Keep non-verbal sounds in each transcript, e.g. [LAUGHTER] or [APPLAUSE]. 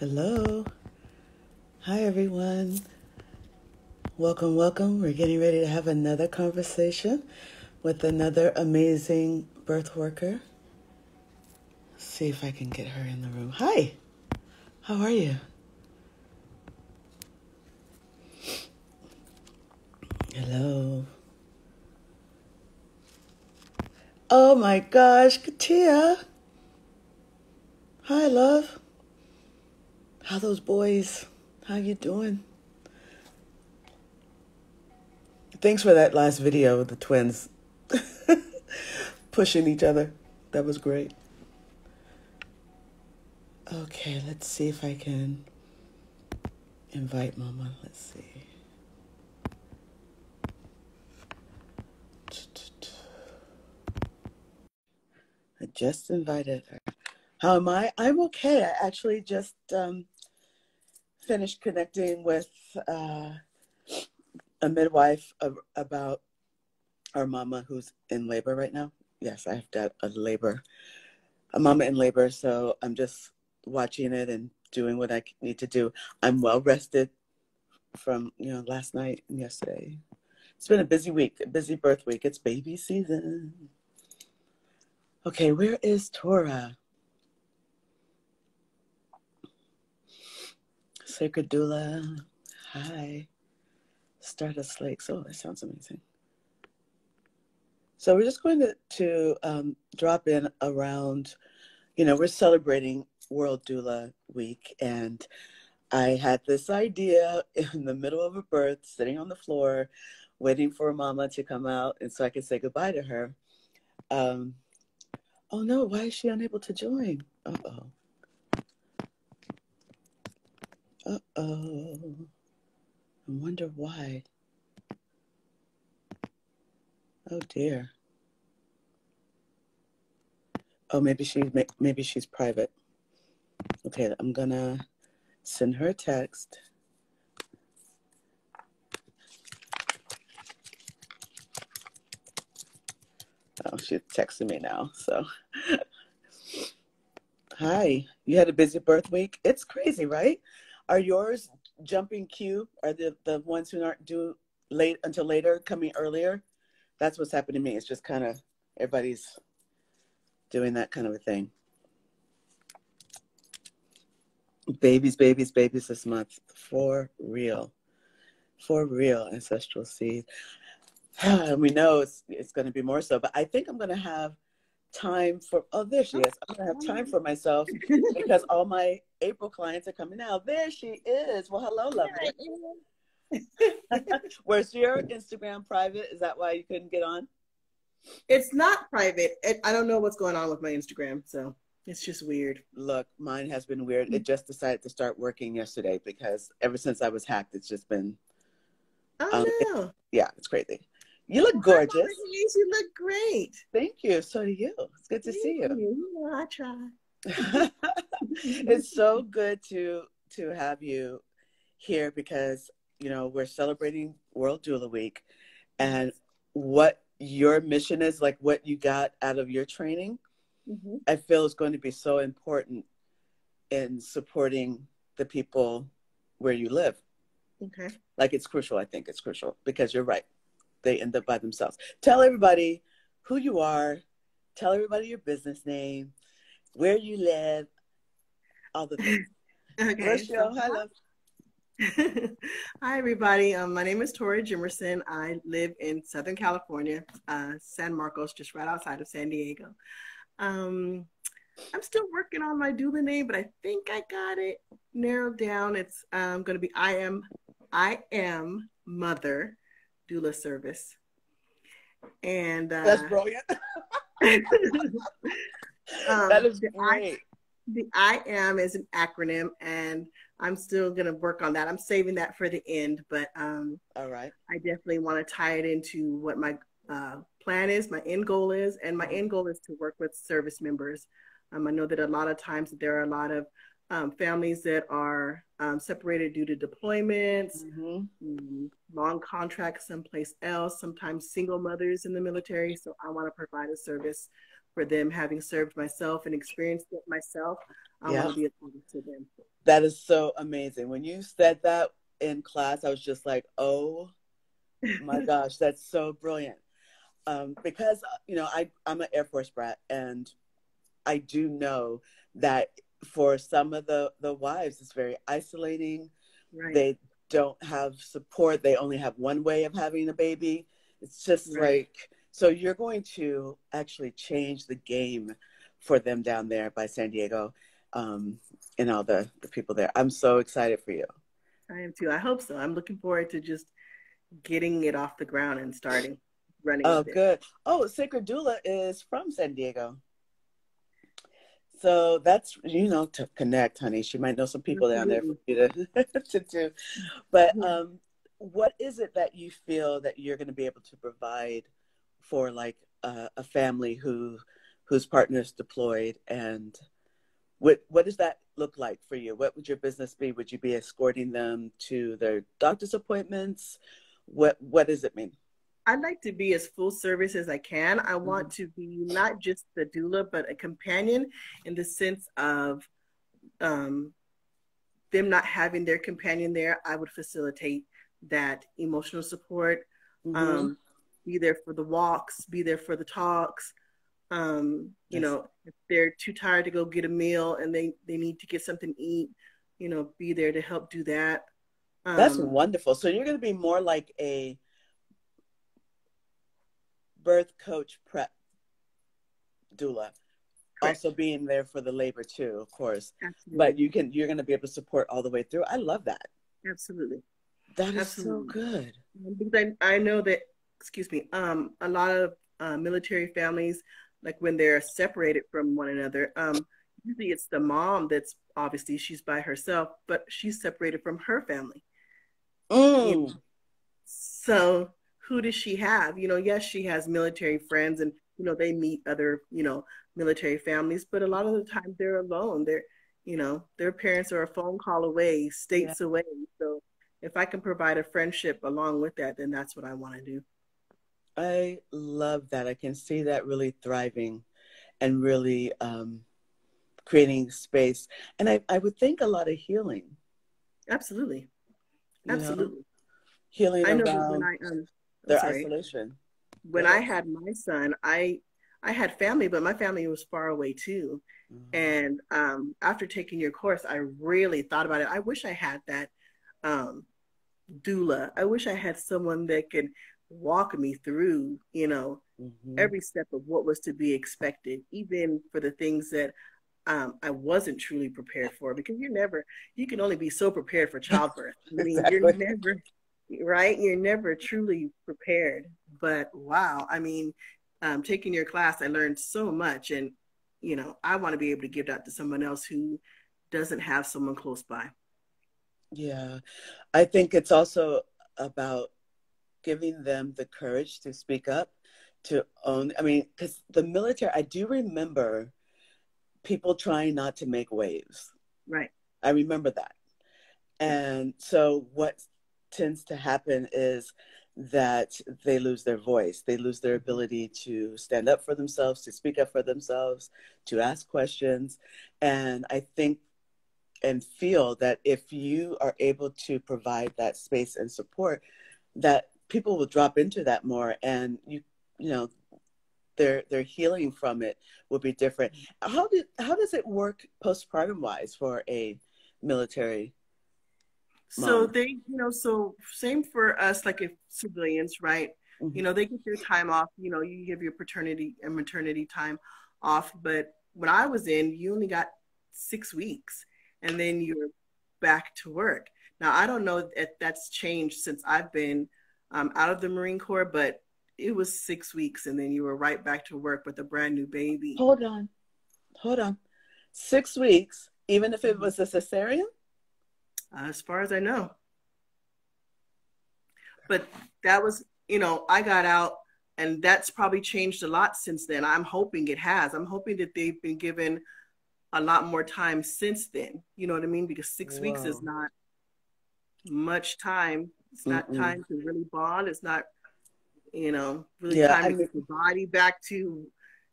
Hello. Hi, everyone. Welcome, welcome. We're getting ready to have another conversation with another amazing birth worker. See if I can get her in the room. Hi. How are you? Hello. Oh my gosh, Katia. Hi, love. How those boys? How you doing? Thanks for that last video of the twins [LAUGHS] pushing each other. That was great. Okay, let's see if I can invite Mama. Let's see. I just invited her. How am I? I'm okay. I actually just um, finished connecting with uh, a midwife about our mama who's in labor right now. Yes, I have to a labor, a mama in labor. So I'm just watching it and doing what I need to do. I'm well rested from you know last night and yesterday. It's been a busy week, a busy birth week. It's baby season. Okay, where is Tora? Sacred Doula. Hi. Stardust Lakes. Oh, that sounds amazing. So we're just going to, to um, drop in around, you know, we're celebrating World Doula Week. And I had this idea in the middle of a birth, sitting on the floor, waiting for mama to come out and so I could say goodbye to her. Um, oh no, why is she unable to join? Uh oh. Uh oh. I wonder why. Oh dear. Oh, maybe she's maybe she's private. Okay, I'm gonna send her a text. Oh, she's texting me now. So, [LAUGHS] hi. You had a busy birth week. It's crazy, right? Are yours jumping queue? Are the the ones who aren't due late until later coming earlier? That's what's happened to me. It's just kind of everybody's doing that kind of a thing. Babies, babies, babies this month. For real. For real, ancestral seed. And [SIGHS] we know it's, it's going to be more so, but I think I'm going to have time for, oh, there she is. I'm to have time for myself because all my April clients are coming out. There she is. Well, hello, lovely. [LAUGHS] Where's your Instagram private? Is that why you couldn't get on? It's not private. I don't know what's going on with my Instagram, so. It's just weird. Look, mine has been weird. It just decided to start working yesterday because ever since I was hacked, it's just been. Oh um, no! It, yeah, it's crazy. You look gorgeous. You look great. Thank you. So do you. It's good to Thank see you. you. I try. [LAUGHS] it's so good to to have you here because you know we're celebrating World Doula Week, and what your mission is, like what you got out of your training mm-hmm. I feel is going to be so important in supporting the people where you live. Okay. Like it's crucial, I think it's crucial because you're right. They end up by themselves. Tell everybody who you are, tell everybody your business name, where you live, all the things. [LAUGHS] okay. Rochelle, hi, love. Hi, everybody. Um, my name is Tori Jemerson. I live in Southern California, uh, San Marcos, just right outside of San Diego. Um, I'm still working on my doula name, but I think I got it narrowed down. It's um, going to be I am I am Mother Doula Service, and uh, that's brilliant. [LAUGHS] [LAUGHS] um, that is great. The I, the I am is an acronym, and I'm still going to work on that. I'm saving that for the end, but um, all right. I definitely want to tie it into what my uh, plan is, my end goal is, and my end goal is to work with service members. Um, I know that a lot of times there are a lot of um, families that are um, separated due to deployments, mm-hmm. Mm, long contracts someplace else, sometimes single mothers in the military. So I want to provide a service for them, having served myself and experienced it myself. I yeah. want to be a service to them. That is so amazing. When you said that in class, I was just like, oh my [LAUGHS] gosh, that's so brilliant. Um, because you know, I I'm an Air Force brat, and I do know that for some of the the wives, it's very isolating. Right. They don't have support. They only have one way of having a baby. It's just right. like so. You're going to actually change the game for them down there by San Diego, um, and all the the people there. I'm so excited for you. I am too. I hope so. I'm looking forward to just getting it off the ground and starting running. Oh, good. Oh, Sacred Doula is from San Diego. So that's you know to connect, honey. She might know some people down there for you to, [LAUGHS] to do. But mm-hmm. um, what is it that you feel that you're going to be able to provide for like a, a family who whose partner is deployed, and what what does that look like for you? What would your business be? Would you be escorting them to their doctor's appointments? What what does it mean? I'd like to be as full service as I can. I want mm-hmm. to be not just the doula, but a companion in the sense of um, them not having their companion there. I would facilitate that emotional support, mm-hmm. um, be there for the walks, be there for the talks. Um, you yes. know, if they're too tired to go get a meal and they, they need to get something to eat, you know, be there to help do that. That's um, wonderful. So you're going to be more like a birth coach prep doula Correct. also being there for the labor too of course absolutely. but you can you're going to be able to support all the way through i love that absolutely that is absolutely. so good because I, I know that excuse me um a lot of uh, military families like when they're separated from one another um usually it's the mom that's obviously she's by herself but she's separated from her family mm. so who does she have? You know, yes, she has military friends and, you know, they meet other, you know, military families, but a lot of the time they're alone. They're, you know, their parents are a phone call away, states yeah. away. So if I can provide a friendship along with that, then that's what I want to do. I love that. I can see that really thriving and really um, creating space. And I, I would think a lot of healing. Absolutely. Absolutely. You know? Healing I know around... when I um, their sorry. isolation. When yeah. I had my son, I I had family, but my family was far away too. Mm-hmm. And um, after taking your course, I really thought about it. I wish I had that um, doula. I wish I had someone that could walk me through, you know, mm-hmm. every step of what was to be expected, even for the things that um, I wasn't truly prepared for. Because you're never, you can only be so prepared for [LAUGHS] childbirth. I mean, exactly. you're never right? You're never truly prepared. But wow, I mean, um, taking your class, I learned so much. And, you know, I want to be able to give that to someone else who doesn't have someone close by. Yeah. I think it's also about giving them the courage to speak up, to own. I mean, because the military, I do remember people trying not to make waves. Right. I remember that. And so what tends to happen is that they lose their voice. They lose their ability to stand up for themselves, to speak up for themselves, to ask questions. And I think and feel that if you are able to provide that space and support, that people will drop into that more and you you know their their healing from it will be different. How did how does it work postpartum wise for a military so they, you know, so same for us, like if civilians, right? Mm-hmm. You know, they get their time off. You know, you give your paternity and maternity time off. But when I was in, you only got six weeks, and then you're back to work. Now I don't know if that's changed since I've been um, out of the Marine Corps, but it was six weeks, and then you were right back to work with a brand new baby. Hold on, hold on, six weeks, even if it mm-hmm. was a cesarean as far as I know. But that was, you know, I got out and that's probably changed a lot since then. I'm hoping it has. I'm hoping that they've been given a lot more time since then. You know what I mean? Because six Whoa. weeks is not much time. It's not Mm-mm. time to really bond. It's not, you know, really yeah, time I to get the body back to,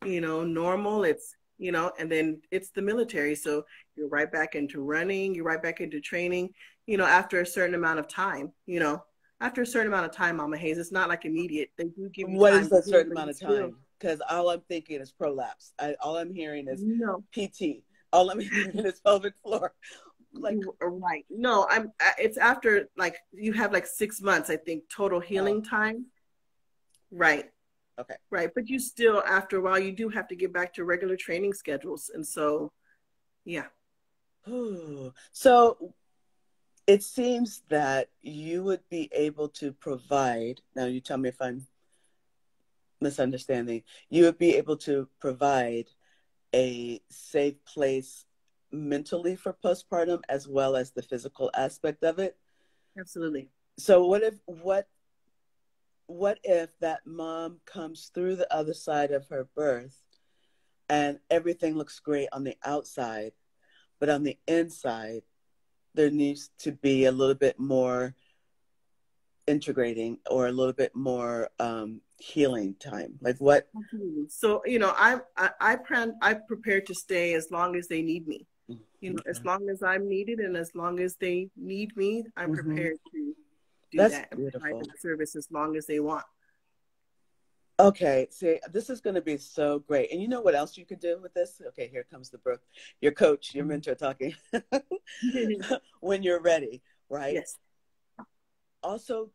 you know, normal. It's you know, and then it's the military. So you're right back into running, you're right back into training, you know, after a certain amount of time, you know, after a certain amount of time, Mama Haize, it's not like immediate. They do give you What is a certain amount of time? Because all I'm thinking is prolapse. I, all I'm hearing is no. PT. All I'm [LAUGHS] hearing is pelvic floor. [LAUGHS] Like right. No, I'm. It's after like you have like six months, I think, total healing oh. time. Right. Okay. Right. But you still, after a while, you do have to get back to regular training schedules. And so, yeah. so it seems that you would be able to provide, now you tell me if I'm misunderstanding, you would be able to provide a safe place mentally for postpartum as well as the physical aspect of it. Absolutely. So what if what what if that mom comes through the other side of her birth and everything looks great on the outside, but on the inside, there needs to be a little bit more integrating or a little bit more um, healing time like what so you know i i, I plan i prepared to stay as long as they need me you know okay. as long as i'm needed and as long as they need me i'm mm-hmm. prepared to do That's that beautiful. service as long as they want. Okay, see, this is going to be so great. And you know what else you could do with this? Okay, here comes the Brooke, your coach, your mm-hmm. mentor talking. [LAUGHS] [LAUGHS] when you're ready, right? Yes. Also,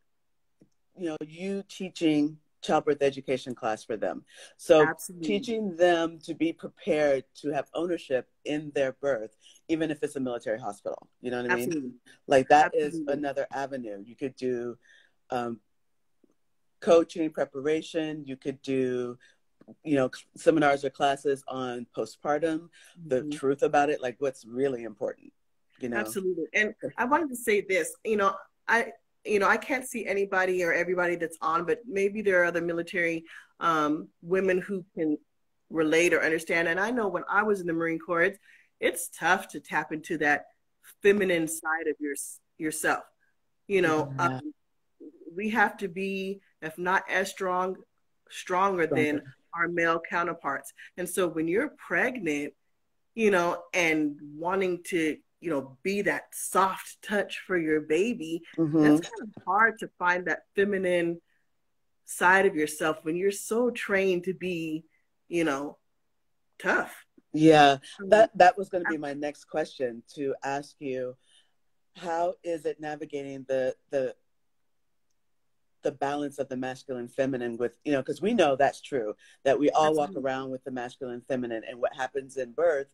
you know, you teaching childbirth education class for them. So Absolutely. teaching them to be prepared to have ownership in their birth, even if it's a military hospital. You know what I mean? Absolutely. Like that Absolutely. is another avenue. You could do um, coaching, preparation. You could do, you know, seminars or classes on postpartum, mm-hmm. the truth about it, like what's really important. You know? Absolutely. And I wanted to say this, you know, I you know, I can't see anybody or everybody that's on, but maybe there are other military um, women who can relate or understand. And I know when I was in the Marine Corps, it's, it's tough to tap into that feminine side of your yourself. You know, yeah. um, we have to be, if not as strong, stronger, stronger than our male counterparts. And so when you're pregnant, you know, and wanting to you know be that soft touch for your baby mm-hmm. that's kind of hard to find that feminine side of yourself when you're so trained to be you know tough yeah that that was going to be my next question to ask you how is it navigating the the the balance of the masculine feminine with you know because we know that's true that we all Absolutely. walk around with the masculine feminine and what happens in birth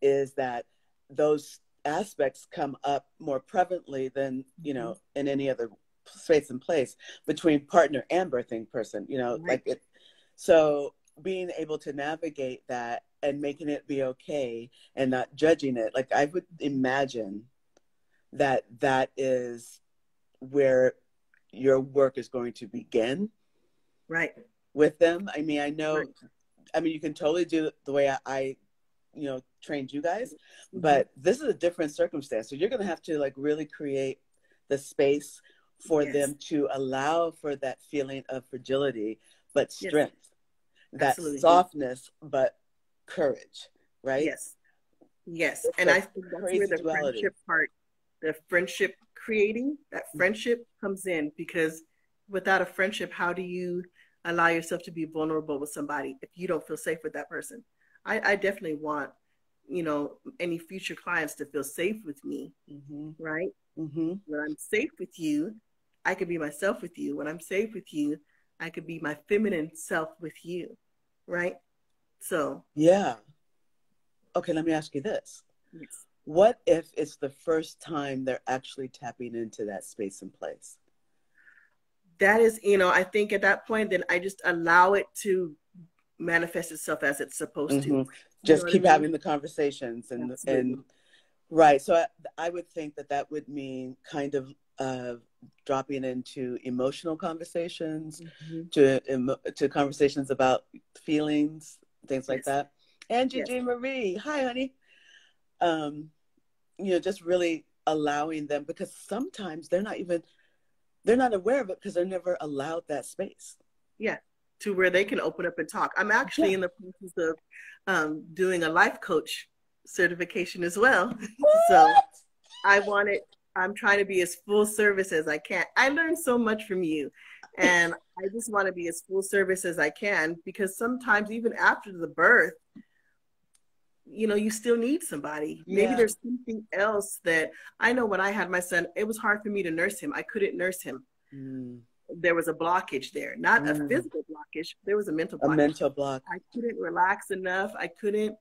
is that those aspects come up more prevalently than you know mm-hmm. in any other space and place between partner and birthing person you know right. like it so being able to navigate that and making it be okay and not judging it like i would imagine that that is where your work is going to begin right with them i mean i know right. i mean you can totally do the way I, I you know trained you guys mm-hmm. but this is a different circumstance so you're going to have to like really create the space for yes. them to allow for that feeling of fragility but strength yes. that Absolutely. softness but courage right yes yes it's and i think that's where the duality. friendship part the friendship creating that mm-hmm. friendship comes in because without a friendship how do you allow yourself to be vulnerable with somebody if you don't feel safe with that person I, I definitely want, you know, any future clients to feel safe with me, mm-hmm. right? Mm-hmm. When I'm safe with you, I could be myself with you. When I'm safe with you, I could be my feminine self with you, right? So, yeah. Okay, let me ask you this. Yes. What if it's the first time they're actually tapping into that space and place? That is, you know, I think at that point, then I just allow it to manifest itself as it's supposed mm-hmm. to. Just keep I mean? having the conversations and Absolutely. and right. So I, I, would think that that would mean kind of uh, dropping into emotional conversations, mm-hmm. to to conversations about feelings, things like yes. that. Angie yes. G. Marie, hi, honey. Um, you know, just really allowing them because sometimes they're not even they're not aware of it because they're never allowed that space. Yeah, to where they can open up and talk. I'm actually yeah. in the process of um, doing a life coach certification as well. so I wanted, I'm trying to be as full service as I can. I learned so much from you. And I just want to be as full service as I can because sometimes, even after the birth, you know, you still need somebody. Yeah. Maybe there's something else that I know when I had my son, it was hard for me to nurse him. I couldn't nurse him. Mm. There was a blockage there, not mm. a physical blockage. There was a mental blockage. A mental block. I couldn't relax enough. I couldn't.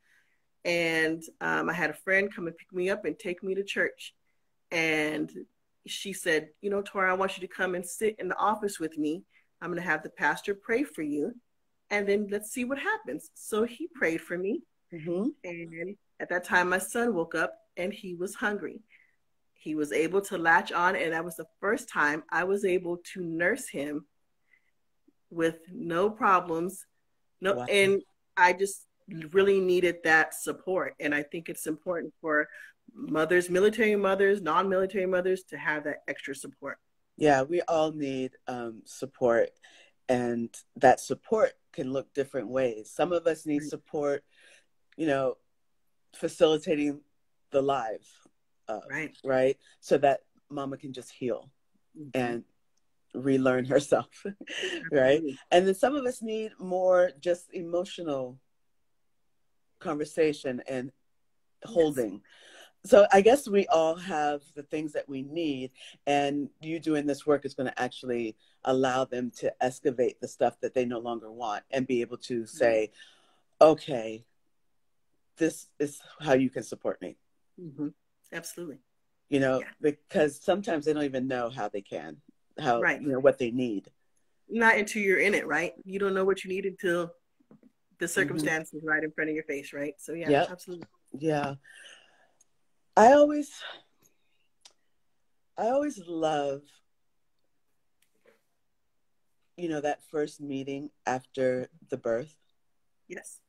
And um, I had a friend come and pick me up and take me to church. And she said, You know, Tori, I want you to come and sit in the office with me. I'm going to have the pastor pray for you. And then let's see what happens. So he prayed for me. Mm-hmm. And at that time, my son woke up and he was hungry. He was able to latch on, and that was the first time I was able to nurse him with no problems. No, wow. and I just really needed that support. And I think it's important for mothers, military mothers, non military mothers, to have that extra support. Yeah, we all need um, support, and that support can look different ways. Some of us need support, you know, facilitating the live, right? Right, so that mama can just heal mm-hmm. and relearn herself, [LAUGHS] right? And then some of us need more just emotional conversation and holding. Yes so I guess we all have the things that we need, and you doing this work is going to actually allow them to excavate the stuff that they no longer want and be able to say, okay, this is how you can support me. Mm-hmm. Absolutely. You know, yeah. because sometimes they don't even know how they can, how, right. you know, what they need. Not until you're in it, right? You don't know what you need until the mm-hmm. circumstances mm-hmm. right in front of your face, right? So, yeah, yep. absolutely. Yeah. I always I always love you know that first meeting after the birth. Yes.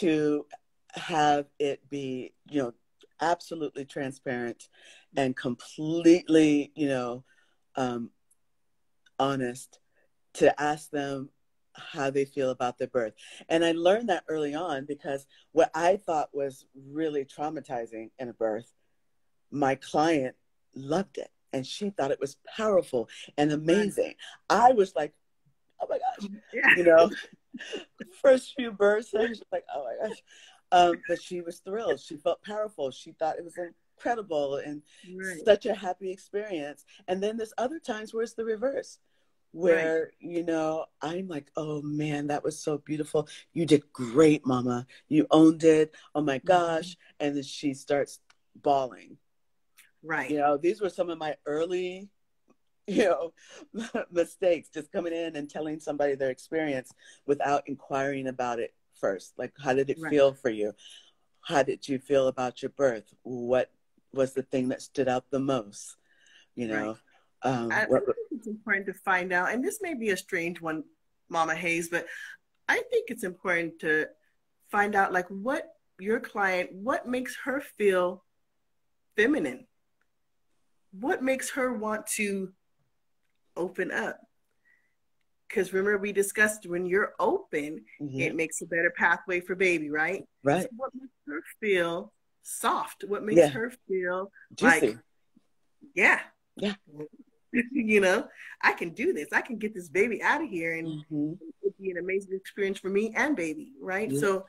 To have it be, you know, absolutely transparent and completely, you know, um, honest to ask them how they feel about their birth. And I learned that early on because what I thought was really traumatizing in a birth, my client loved it and she thought it was powerful and amazing. I was like, oh my gosh, yeah. you know, [LAUGHS] first few births, I was like, oh my gosh. Um, but she was thrilled. She felt powerful. She thought it was incredible and right. such a happy experience. And then there's other times where it's the reverse where right. you know i'm like oh man that was so beautiful you did great mama you owned it oh my mm-hmm. gosh mm-hmm. and then she starts bawling right you know these were some of my early [LAUGHS] you know [LAUGHS] mistakes just coming in and telling somebody their experience without inquiring about it first like how did it right. feel for you how did you feel about your birth what was the thing that stood out the most you know right. Um, I, what, I think it's important to find out, and this may be a strange one, Mama Haize, but I think it's important to find out like what your client, what makes her feel feminine? What makes her want to open up? Because remember, we discussed when you're open, mm-hmm. it makes a better pathway for baby, right? Right. So what makes her feel soft? What makes yeah. her feel Juicy. like, yeah, yeah, [LAUGHS] you know, I can do this. I can get this baby out of here and mm-hmm. it'd be an amazing experience for me and baby, right? Yeah. So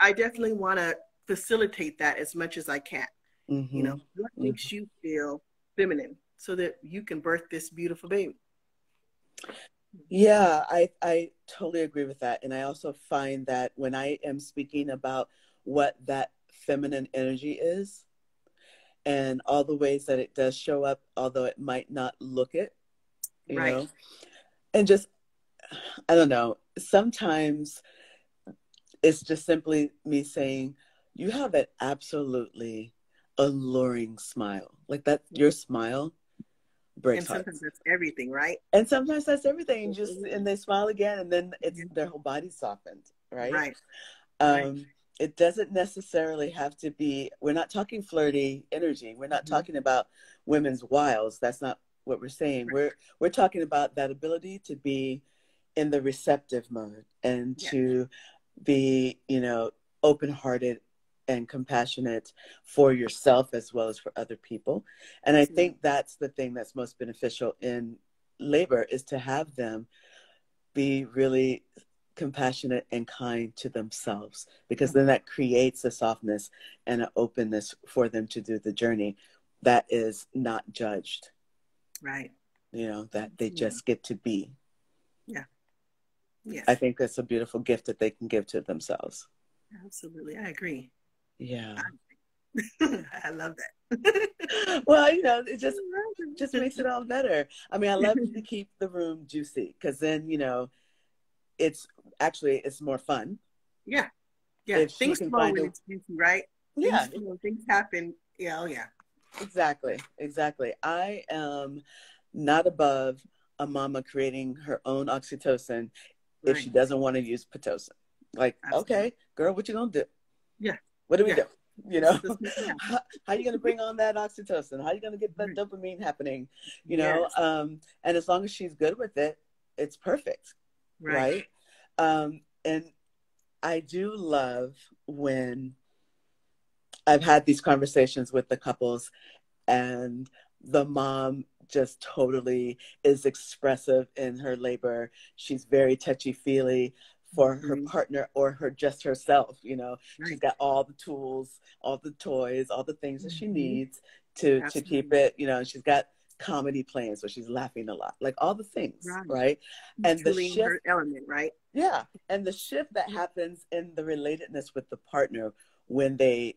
I definitely want to facilitate that as much as I can. Mm-hmm. You know, what mm-hmm. makes you feel feminine so that you can birth this beautiful baby? Yeah, I I totally agree with that. And I also find that when I am speaking about what that feminine energy is, and all the ways that it does show up, although it might not look it, you right. know, and just, I don't know, sometimes it's just simply me saying, you have an absolutely alluring smile. Like that, your smile breaks And sometimes hearts. that's everything, right? And sometimes that's everything. Just, and they smile again and then it's, their whole body softened, right? Right. Um, right it doesn't necessarily have to be we're not talking flirty energy we're not mm-hmm. talking about women's wiles that's not what we're saying we're we're talking about that ability to be in the receptive mode and yeah. to be, you know, open hearted and compassionate for yourself as well as for other people. And I think that's the thing that's most beneficial in labor is to have them be really compassionate and kind to themselves because then that creates a softness and an openness for them to do the journey that is not judged. Right. You know, that they just get to be. Yeah. Yeah. I think that's a beautiful gift that they can give to themselves. Absolutely. I agree. Yeah. [LAUGHS] I love that. [LAUGHS] well, you know, it [LAUGHS] just just makes it all better. I mean, I love to keep the room juicy because then, you know, it's actually it's more fun. Yeah. Yeah. If things flow when it's juicy, right? Yeah. Things, you know, things happen. Yeah, oh yeah. Exactly. Exactly. I am not above a mama creating her own oxytocin right. if she doesn't want to use pitocin. Like, Absolutely. okay, girl, what you gonna do? Yeah. What do we yeah. do? You know, [LAUGHS] how, how, are you gonna bring on that oxytocin? How are you gonna get that dopamine happening? You know, yes. um, and as long as she's good with it, it's perfect, right? right? Um, and I do love when I've had these conversations with the couples, and the mom just totally is expressive in her labor. She's very touchy feely for mm-hmm. her partner or her just herself you know right. she's got all the tools all the toys all the things that she mm-hmm. needs to Absolutely. to keep it you know she's got comedy playing so she's laughing a lot like all the things right, right? and the shift element right yeah and the shift that happens in the relatedness with the partner when they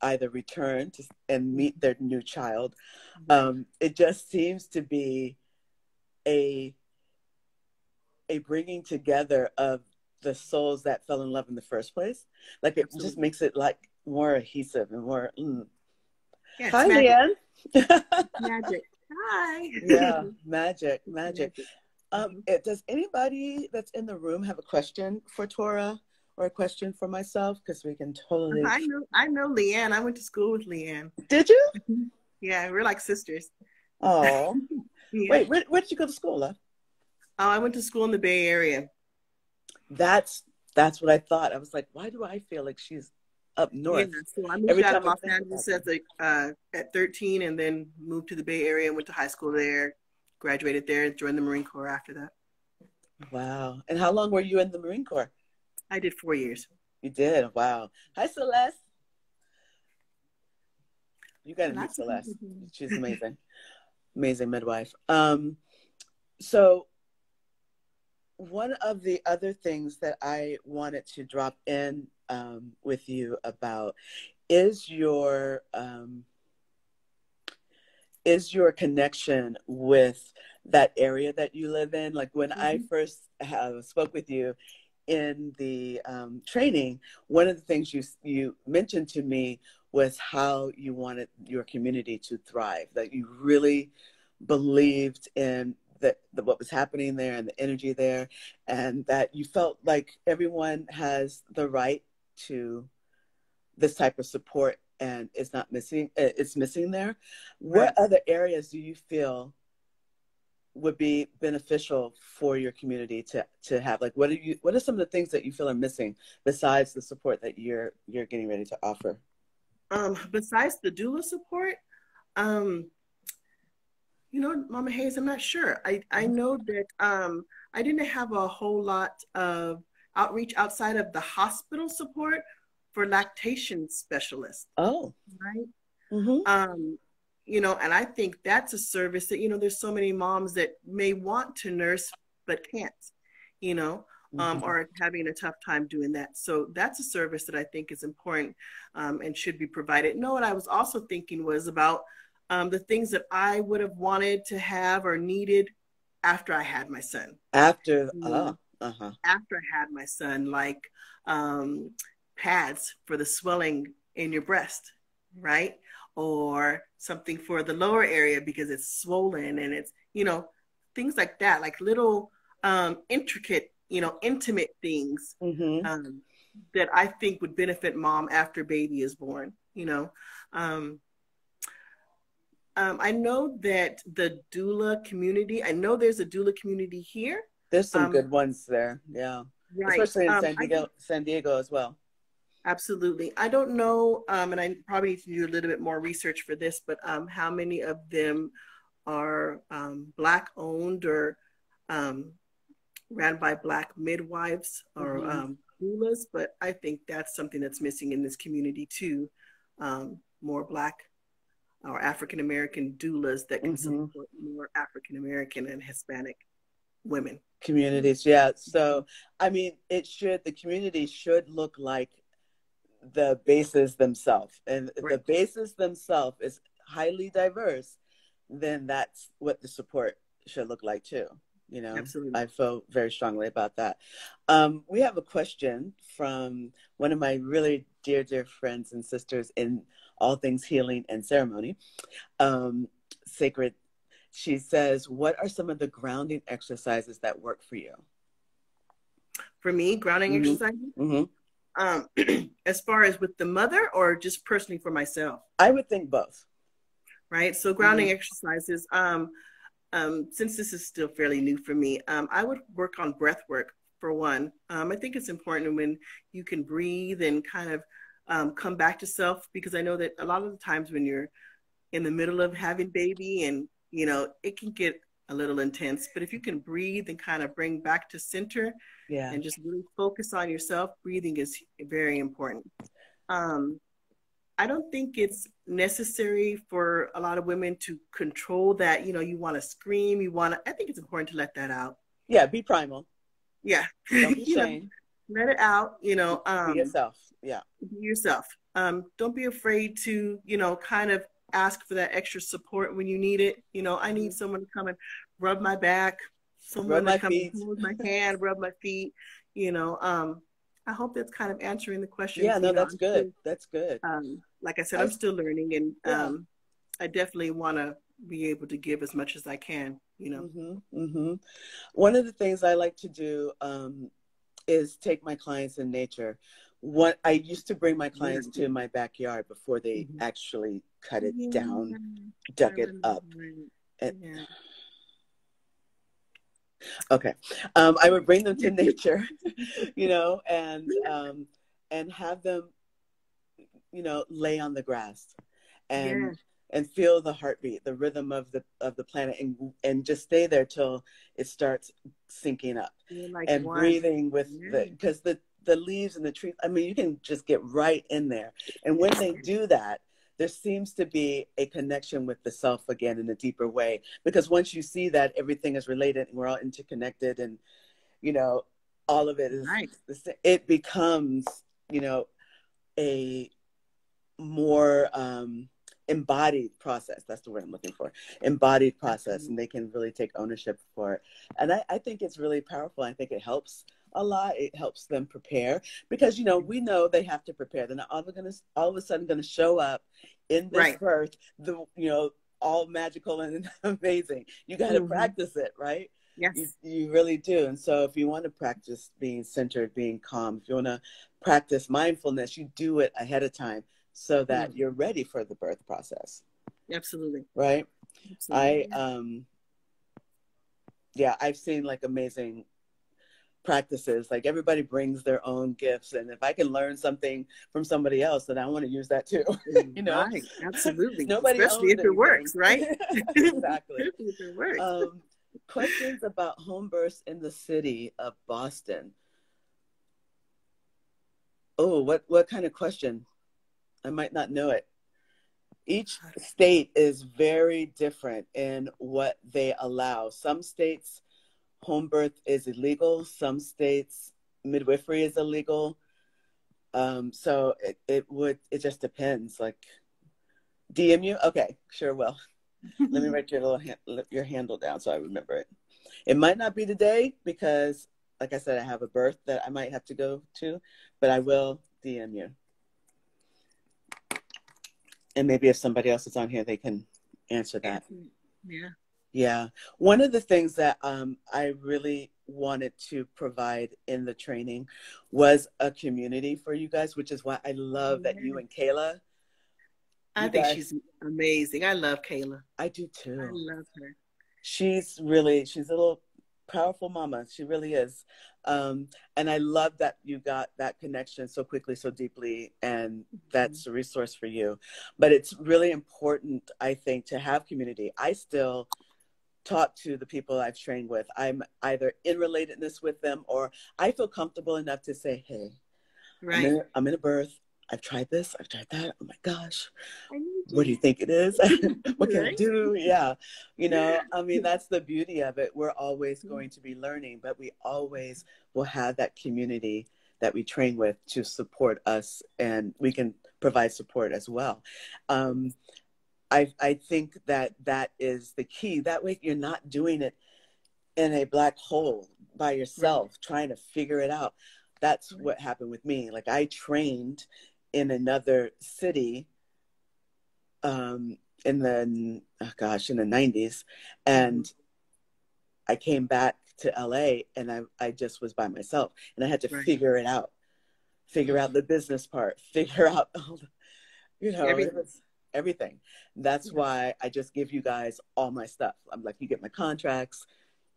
either return to, and meet their new child um, it just seems to be a a bringing together of the souls that fell in love in the first place. Like it Absolutely. just makes it like more adhesive and more. Mm. Yeah, Hi, Leanne. [LAUGHS] magic. Hi. yeah, [LAUGHS] magic, magic. Um, mm-hmm. it, does anybody that's in the room have a question for Tora or a question for myself? Because we can totally. I know, I know Leanne. I went to school with Leanne. Did you? yeah, we're like sisters. Oh, [LAUGHS] yeah. wait, where, where, did you go to school? Huh? Oh, I went to school in the Bay Area that's that's what I thought. I was like, why do I feel like she's up north? Yeah, so I moved Every out of Los Angeles at, the, uh, at 13 and then moved to the Bay Area and went to high school there, graduated there, and joined the Marine Corps after that. Wow. And how long were you in the Marine Corps? I did four years. You did? Wow. Hi, Celeste. You got to meet Celeste. She's amazing. amazing midwife. Um, so one of the other things that I wanted to drop in um, with you about is your um, is your connection with that area that you live in. Like when mm-hmm. I first have spoke with you in the um, training, one of the things you you mentioned to me was how you wanted your community to thrive. That you really believed in that, what was happening there and the energy there, and that you felt like everyone has the right to this type of support and it's not missing uh, it's missing there. Right. what other areas do you feel would be beneficial for your community to to have? Like what are you what are some of the things that you feel are missing besides the support that you're you're getting ready to offer? Um besides the doula support um you know, Mama Haize, I'm not sure. I, I mm-hmm. know that um, I didn't have a whole lot of outreach outside of the hospital support for lactation specialists. Oh, right. Mm-hmm. Um, you know, and I think that's a service that you know. There's so many moms that may want to nurse but can't. You know, um, mm-hmm. or having a tough time doing that. So that's a service that I think is important um, and should be provided. No, what I was also thinking was about um, the things that I would have wanted to have or needed after I had my son. After, uh, uh-huh. After I had my son, like um, pads for the swelling in your breast, right? Or something for the lower area because it's swollen and it's, you know, things like that, like little um, intricate, you know, intimate things mm-hmm. um, that I think would benefit mom after baby is born, you know. Um, um, I know that the doula community, I know there's a doula community here. There's some um, good ones there. Yeah. Right. Especially in um, San Diego, San Diego as well. Absolutely. I don't know, um, and I probably need to do a little bit more research for this, but um, how many of them are um, Black owned or um, ran by Black midwives or mm-hmm. Um, doulas? But I think that's something that's missing in this community too. Um, more Black or African American doulas that can mm-hmm. support more African American and Hispanic women communities yeah so i mean it should the community should look like the bases themselves and right. the bases themselves is highly diverse then that's what the support should look like too you know Absolutely. i feel very strongly about that um, we have a question from one of my really dear dear friends and sisters in all things healing and ceremony um, sacred she says what are some of the grounding exercises that work for you for me grounding mm-hmm. exercises mm-hmm um, [CLEARS THROAT] as far as with the mother or just personally for myself? I would think both. Right. So grounding mm-hmm. exercises. Um, since this is still fairly new for me, um, I would work on breath work for one. Um, I think it's important when you can breathe and kind of um, come back to self because I know that a lot of the times when you're in the middle of having baby and you know it can get a little intense but if you can breathe and kind of bring back to center yeah and just really focus on yourself breathing is very important um i don't think it's necessary for a lot of women to control that you know you want to scream you want to i think it's important to let that out yeah be primal yeah [LAUGHS] don't be know, let it out you know um be yourself yeah be yourself um don't be afraid to you know kind of ask for that extra support when you need it. You know, I need mm-hmm. someone to come and rub my back, someone rub to come feet. hold my [LAUGHS] hand, rub my feet. You know, um, I hope that's kind of answering the question. Yeah, no, you know, that's good. Still, that's good. Um, like I said, I, am still learning, and yeah. um, I definitely want to be able to give as much as I can. You know. Mm-hmm, mm-hmm. One of the things I like to do um, is take my clients in nature what I used to bring my clients to my backyard before they mm-hmm. actually cut it yeah. down, dug it up. And, yeah. Okay, um, I would bring them to [LAUGHS] nature, you know, and um, and have them, you know, lay on the grass, and yeah. and feel the heartbeat, the rhythm of the of the planet, and and just stay there till it starts syncing up, like and one. breathing with the because the the leaves and the trees. I mean, you can just get right in there. And when they do that, there seems to be a connection with the self again in a deeper way. Because once you see that everything is related and we're all interconnected and, you know, all of it is, right. it becomes, you know, a more um, embodied process. That's the word I'm looking for. Embodied process. And they can really take ownership for it. And I, I think it's really powerful. I think it helps a lot. It helps them prepare because you know we know they have to prepare. They're not all going to all of a sudden going to show up in this right. birth. The you know all magical and [LAUGHS] amazing. You got to mm-hmm. practice it, right? Yes, you, you, really do. And so, if you want to practice being centered, being calm, if you want to practice mindfulness, you do it ahead of time so that mm-hmm. you're ready for the birth process. Absolutely. Right. Absolutely. I um. Yeah, I've seen like amazing practices like everybody brings their own gifts and if i can learn something from somebody else then i want to use that too [LAUGHS] you know? Right. absolutely nobody especially if it works right? [LAUGHS] Exactly. [LAUGHS] If it works. Um, questions about home births in the city of boston. Oh what what kind of question? I might not know it. Each state is very different in what they allow. Some states home birth is illegal. Some states, midwifery is illegal. Um, so it, it would, it just depends. Like, DM you? Okay, sure will. Let me [LAUGHS] write your little hand, your handle down so I remember it. It might not be today because, like I said, I have a birth that I might have to go to, but I will DM you. And maybe if somebody else is on here, they can answer that. Yeah. Yeah. One of the things that um, I really wanted to provide in the training was a community for you guys, which is why I love that you and Kayla. I think guys, she's amazing. I love Kayla. I do too. I love her. She's really, she's a little powerful mama. She really is. Um, and I love that you got that connection so quickly, so deeply, and that's a resource for you. But it's really important, I think, to have community. I still talk to the people I've trained with. I'm either in relatedness with them or I feel comfortable enough to say, hey, right. I'm, in, I'm in a birth. I've tried this, I've tried that. Oh my gosh. What do you think it is? [LAUGHS] what can I do? Yeah. You know, [LAUGHS] I mean, that's the beauty of it. We're always going to be learning, but we always will have that community that we train with to support us and we can provide support as well. Um, I, I think that that is the key. That way you're not doing it in a black hole by yourself, right. trying to figure it out. That's right. what happened with me. Like I trained in another city um, in the oh gosh in the 90s and i came back to la and i, I just was by myself and i had to right. figure it out figure out the business part [LAUGHS] figure out all the, you know everything. Everything that's yeah. why i just give you guys all my stuff i'm like you get my contracts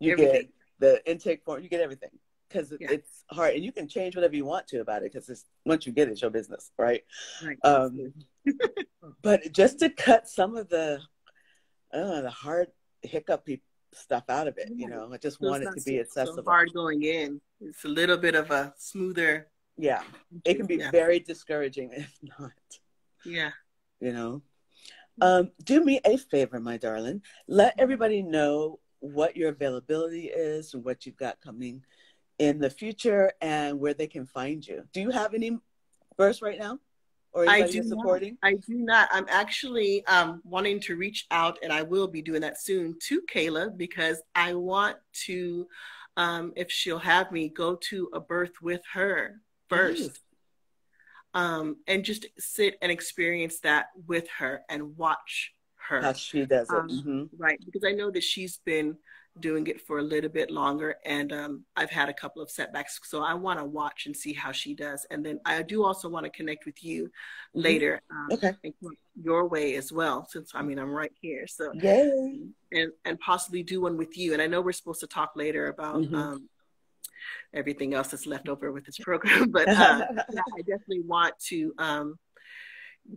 you everything. get the intake form you get everything because yeah. it's hard and you can change whatever you want to about it because once you get it, it's your business right, right. Um, but just to cut some of the uh, the hard hiccup stuff out of it you know i just so want it to be accessible so hard going in it's a little bit of a smoother yeah it can be yeah. very discouraging if not yeah you know um, do me a favor my darling let everybody know what your availability is and what you've got coming in the future and where they can find you. Do you have any births right now? Or I do supporting? Not, I do not. I'm actually um, wanting to reach out, and I will be doing that soon to Kayla because I want to, um, if she'll have me, go to a birth with her first. Um, and just sit and experience that with her and watch her. How she does it. Um, mm-hmm. Right. Because I know that she's been doing it for a little bit longer and um, i've had a couple of setbacks so i want to watch and see how she does and then i do also want to connect with you mm-hmm. later um, okay your way as well since i mean i'm right here so Yay. and and possibly do one with you and i know we're supposed to talk later about mm-hmm. um, everything else that's left over with this program [LAUGHS] but uh, i definitely want to um,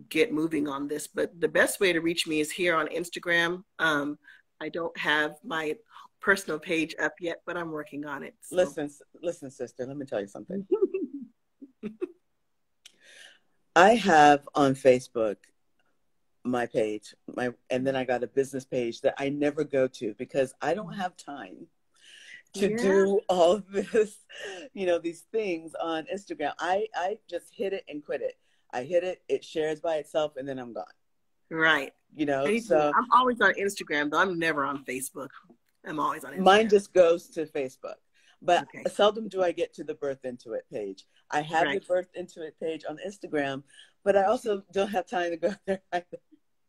get moving on this but the best way to reach me is here on instagram um, I don't have my personal page up yet, but I'm working on it. So. Listen, listen, sister, let me tell you something. [LAUGHS] I have on Facebook my page, my and then I got a business page that I never go to because I don't have time to yeah. do all [LAUGHS] this, you know, these things on Instagram. I I just hit it and quit it. I hit it, it shares by itself, and then I'm gone. Right. You know, so I'm always on Instagram, though I'm never on Facebook. I'm always on Instagram. Mine just goes to Facebook. But okay. seldom do I get to the Birth Intuit page. I have right. the Birth Intuit page on Instagram, but I also don't have time to go [LAUGHS] there either.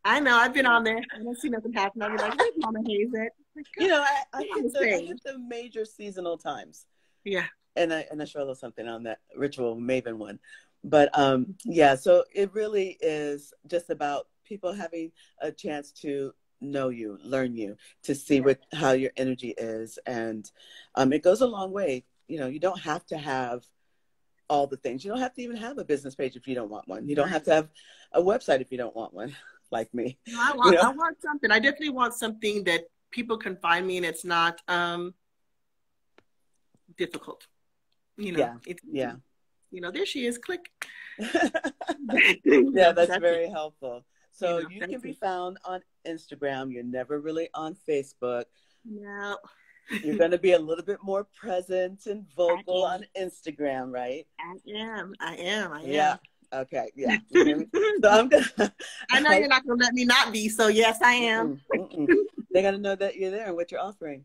I know. I've been on there. I don't see nothing happen. I'll be like, where's Mama Haize at? You know, I, I, hit the, I, hit the, major seasonal times. Yeah. And I and I show a little something on that ritual Maven one. But um yeah, so it really is just about people having a chance to know you, learn you, to see what how your energy is, and um, it goes a long way. You know, you don't have to have all the things. You don't have to even have a business page if you don't want one. You don't have to have a website if you don't want one, [LAUGHS] like me. No, I want, you know? I want something. I definitely want something that people can find me and it's not um, difficult. You know, yeah, it's, yeah. You know, there she is. Click. [LAUGHS] yeah, that's, that's very it. helpful. So you, know, you can be found on Instagram. You're never really on Facebook. No. You're going to be a little bit more present and vocal on Instagram, right? I am. I am. I am. Yeah. Okay. Yeah. [LAUGHS] so I'm gonna. [LAUGHS] I know you're not gonna let me not be. So yes, I am. they gotta know that you're there and what you're offering.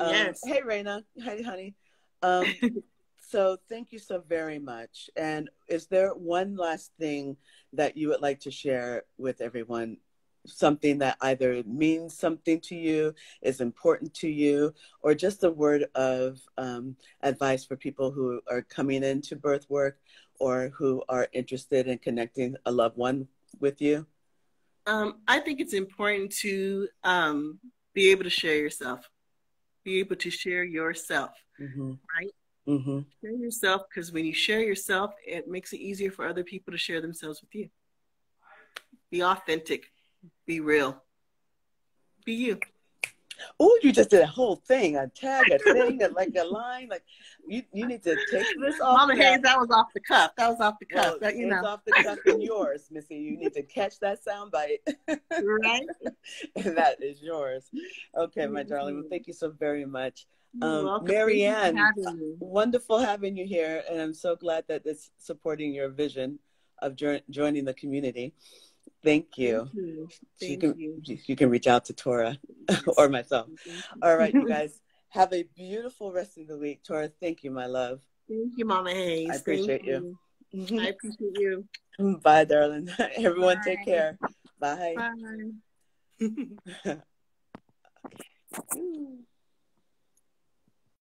Um, yes. Um, hey, Raina. Hi, honey. Um, [LAUGHS] so thank you so very much. And is there one last thing that you would like to share with everyone? Something that either means something to you, is important to you, or just a word of um, advice for people who are coming into birth work or who are interested in connecting a loved one with you? Um, I think it's important to um, be able to share yourself be able to share yourself, Mm-hmm. right? Mm-hmm. Share yourself because when you share yourself, it makes it easier for other people to share themselves with you. Be authentic, be real, be you. Oh, you just did a whole thing, a tag, a [LAUGHS] thing, a, like a line. Like you, you need to take this off. Mama. Haize, that was off the cuff. That was off the cuff. Well, that, you know, off the cuff in yours, Missy. You need to catch that sound bite. [LAUGHS] [LAUGHS] right? and that is yours. Okay, my Mhm. darling. Well, thank you so very much. Um, welcome. Mary Thank you for Ann, having. Wonderful having you here, and I'm so glad that it's supporting your vision of jo- joining the community. Thank you. Thank you. Thank you can you. you. can reach out to Tora yes. [LAUGHS] or myself. All right, you [LAUGHS] guys have a beautiful rest of the week. Tora, thank you, my love. Thank you, Mama Haize. I appreciate you. you. I appreciate you. [LAUGHS] Bye, darling. Everyone, Bye. take care. Bye. Bye. okay.